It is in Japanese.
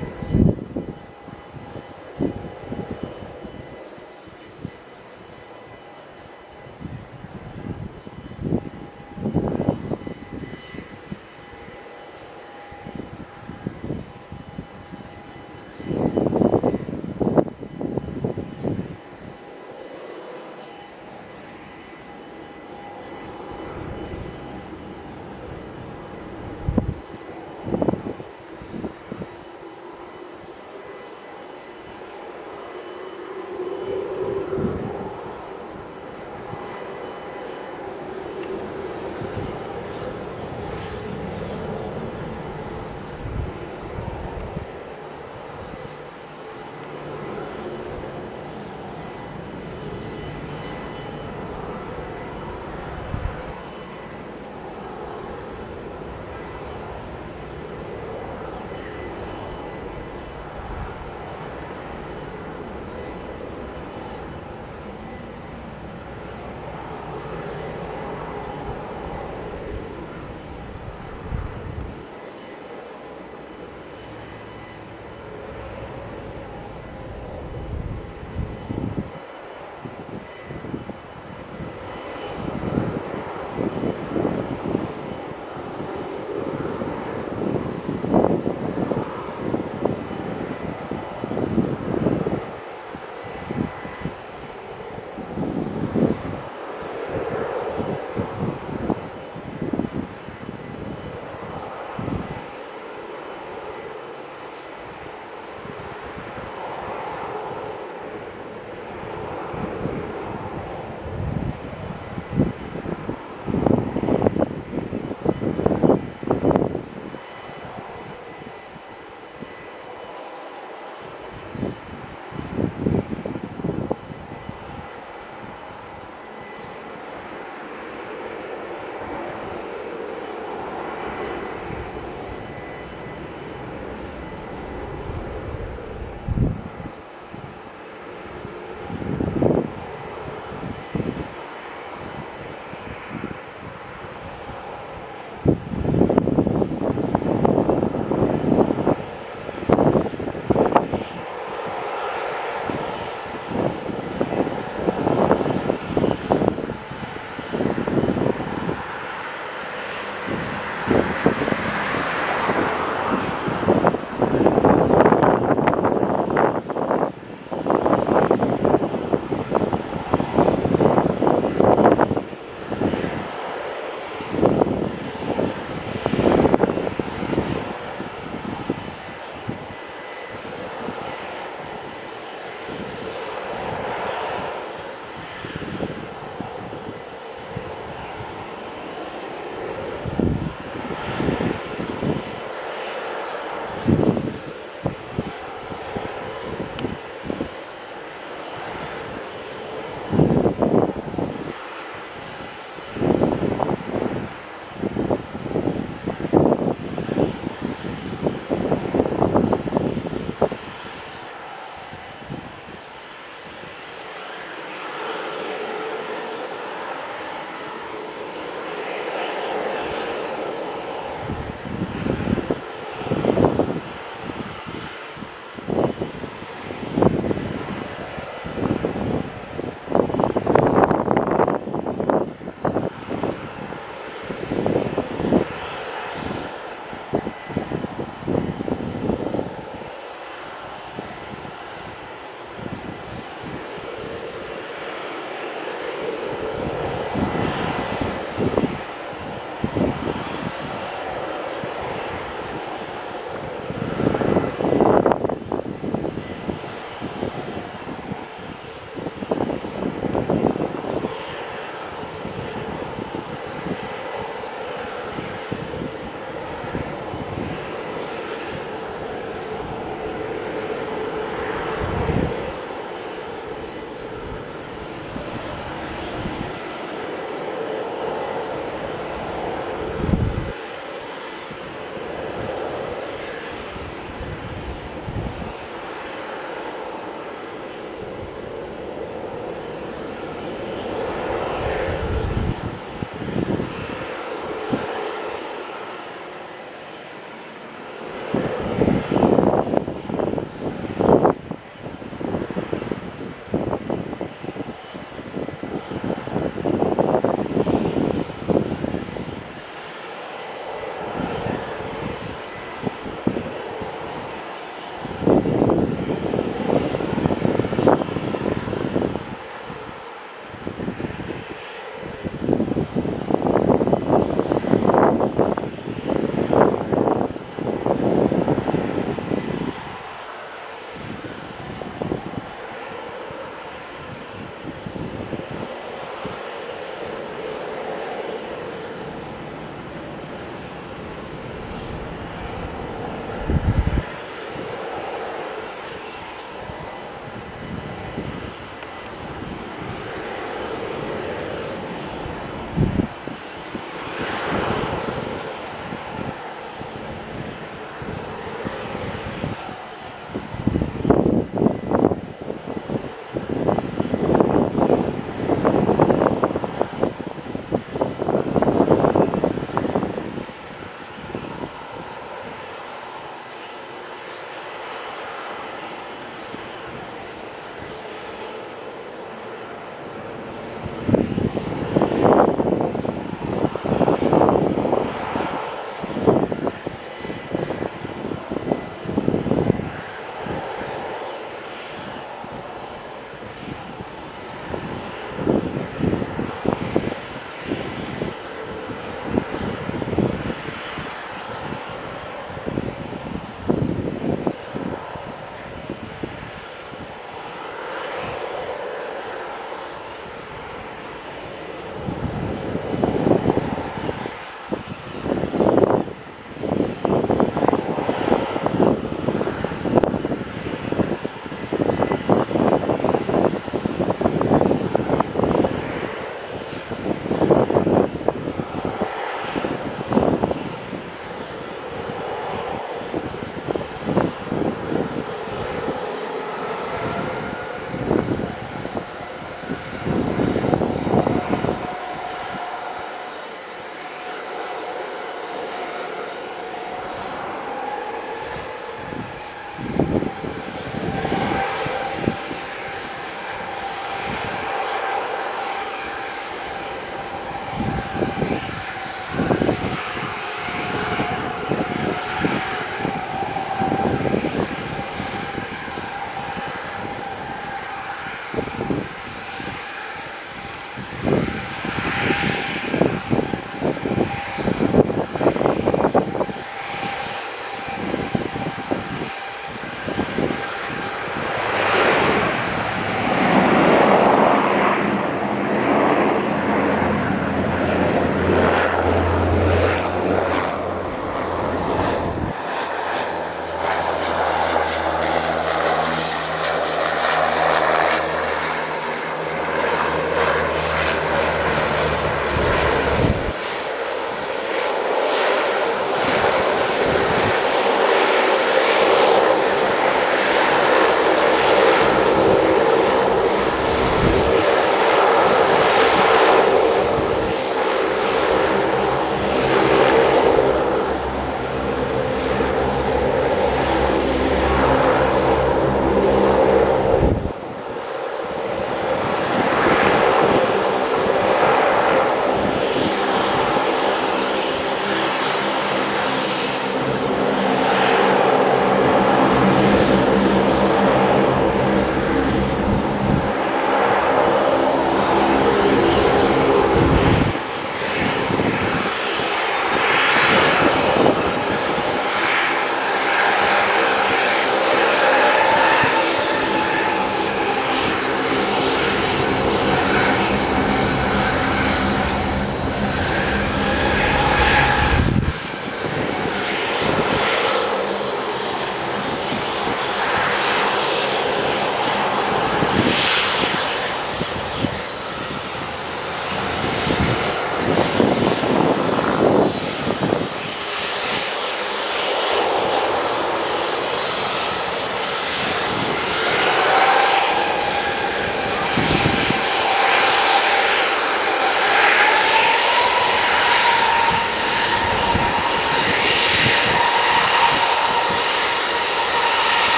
す